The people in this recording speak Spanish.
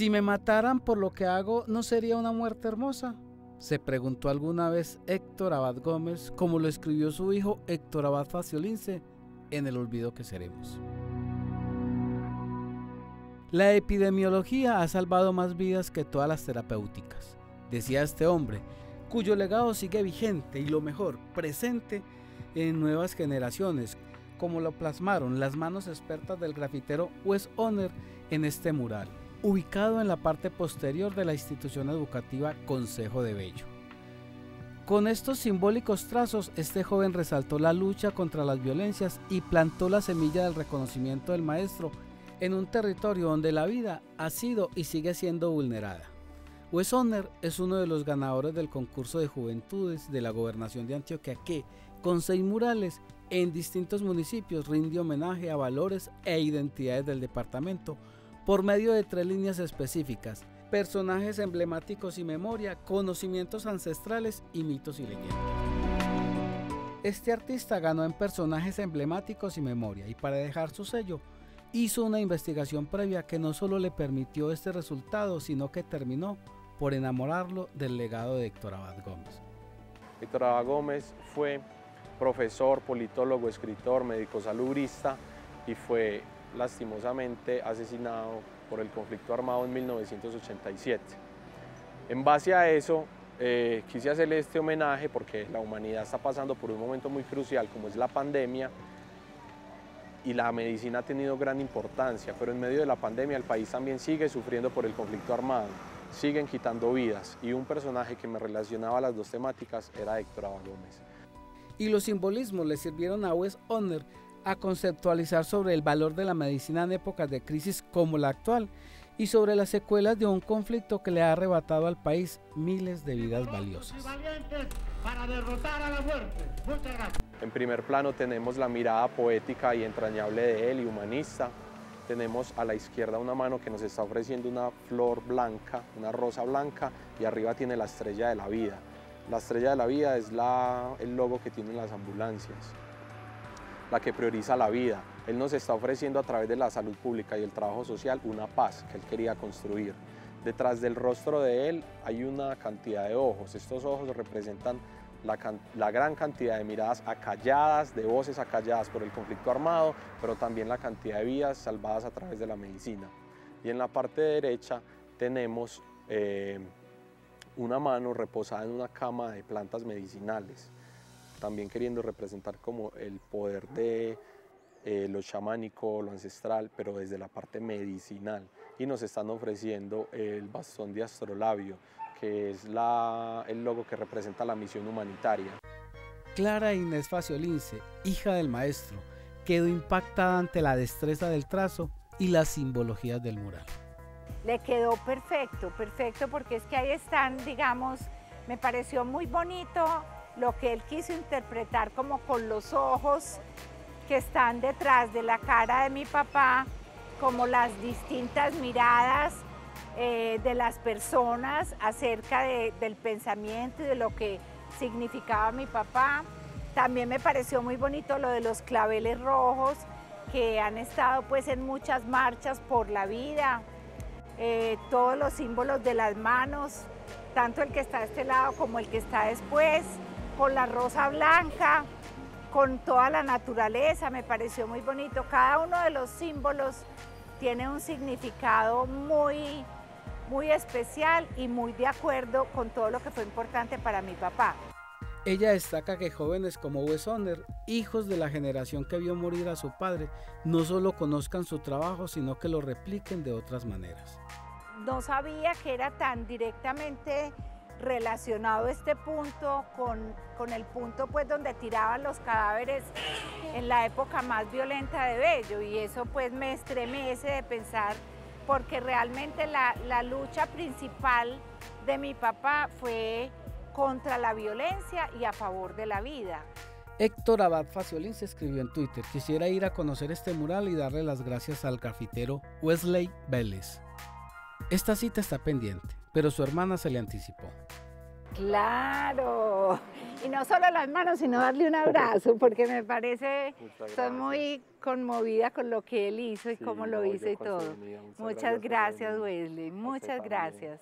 Si me mataran por lo que hago, ¿no sería una muerte hermosa? Se preguntó alguna vez Héctor Abad Gómez, como lo escribió su hijo Héctor Abad Faciolince en El olvido que seremos. La epidemiología ha salvado más vidas que todas las terapéuticas, decía este hombre, cuyo legado sigue vigente y lo mejor, presente en nuevas generaciones, como lo plasmaron las manos expertas del grafitero Wes Honor en este mural ubicado en la parte posterior de la institución educativa Consejo de Bello. Con estos simbólicos trazos, este joven resaltó la lucha contra las violencias y plantó la semilla del reconocimiento del maestro en un territorio donde la vida ha sido y sigue siendo vulnerada. Wes es uno de los ganadores del concurso de juventudes de la gobernación de Antioquia que, con seis murales en distintos municipios, rinde homenaje a valores e identidades del departamento por medio de tres líneas específicas, personajes emblemáticos y memoria, conocimientos ancestrales y mitos y leyendas. Este artista ganó en personajes emblemáticos y memoria y para dejar su sello hizo una investigación previa que no solo le permitió este resultado, sino que terminó por enamorarlo del legado de Héctor Abad Gómez. Héctor Abad Gómez fue profesor, politólogo, escritor, médico salubrista y fue lastimosamente asesinado por el conflicto armado en 1987. En base a eso, eh, quise hacerle este homenaje porque la humanidad está pasando por un momento muy crucial como es la pandemia y la medicina ha tenido gran importancia, pero en medio de la pandemia el país también sigue sufriendo por el conflicto armado, siguen quitando vidas y un personaje que me relacionaba las dos temáticas era Héctor Gómez. Y los simbolismos le sirvieron a Wes Honor a conceptualizar sobre el valor de la medicina en épocas de crisis como la actual y sobre las secuelas de un conflicto que le ha arrebatado al país miles de vidas valiosas. En primer plano tenemos la mirada poética y entrañable de él y humanista. Tenemos a la izquierda una mano que nos está ofreciendo una flor blanca, una rosa blanca, y arriba tiene la estrella de la vida. La estrella de la vida es la, el logo que tienen las ambulancias la que prioriza la vida. Él nos está ofreciendo a través de la salud pública y el trabajo social una paz que él quería construir. Detrás del rostro de él hay una cantidad de ojos. Estos ojos representan la, gran cantidad de miradas acalladas, de voces acalladas por el conflicto armado, pero también la cantidad de vidas salvadas a través de la medicina. Y en la parte derecha tenemos eh, una mano reposada en una cama de plantas medicinales también queriendo representar como el poder de eh, lo chamánico, lo ancestral, pero desde la parte medicinal. Y nos están ofreciendo el bastón de astrolabio, que es la, el logo que representa la misión humanitaria. Clara Inés Faciolince, hija del maestro, quedó impactada ante la destreza del trazo y las simbologías del mural. Le quedó perfecto, perfecto, porque es que ahí están, digamos, me pareció muy bonito lo que él quiso interpretar como con los ojos que están detrás de la cara de mi papá, como las distintas miradas eh, de las personas acerca del pensamiento y de lo que significaba mi papá. También me pareció muy bonito lo de los claveles rojos que han estado pues en muchas marchas por la vida, eh, todos los símbolos de las manos, tanto el que está de este lado como el que está después con la rosa blanca, con toda la naturaleza, me pareció muy bonito. Cada uno de los símbolos tiene un significado muy, muy especial y muy de acuerdo con todo lo que fue importante para mi papá. Ella destaca que jóvenes como Wes Honor, hijos de la generación que vio morir a su padre, no solo conozcan su trabajo, sino que lo repliquen de otras maneras. No sabía que era tan directamente relacionado este punto con, el punto pues donde tiraban los cadáveres en la época más violenta de Bello y eso pues me estremece de pensar porque realmente la, la lucha principal de mi papá fue contra la violencia y a favor de la vida. Héctor Abad Faciolín se escribió en Twitter, quisiera ir a conocer este mural y darle las gracias al grafitero Wesley Vélez. Esta cita está pendiente pero su hermana se le anticipó. Claro, Y no solo las manos, sino darle un abrazo, porque me parece, estoy muy conmovida con lo que él hizo y cómo lo hizo y todo. muchas, gracias, Wesley, muchas gracias.